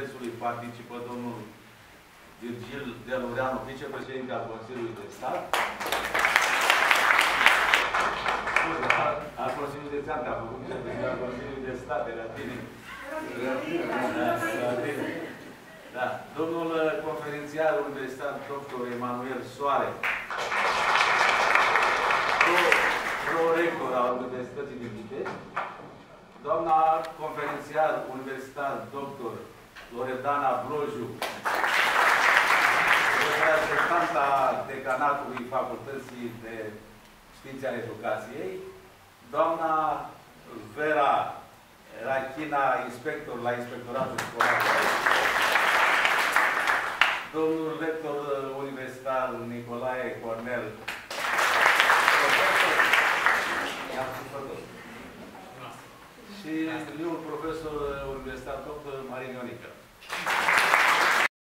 județului participă domnul Virgil Deloreanu, vicepreședinte al Consiliului de Stat. Scuze, al, al Consiliului de Stat, a făcut vicepreședinte al Consiliului de Stat, era bine. Era bine, da, era bine. Da. Domnul uh, conferențiar universitar, dr. Emanuel Soare, pro-rector al Universității din București, doamna conferențiar universitar, dr. Loredana Broju, reprezentanta decanatului Facultății de Științe ale Educației, doamna Vera Rachina, inspector la Inspectoratul Școlar, domnul rector universitar Nicolae Cornel, și eu, profesor universitar, dr. Marin Ionică.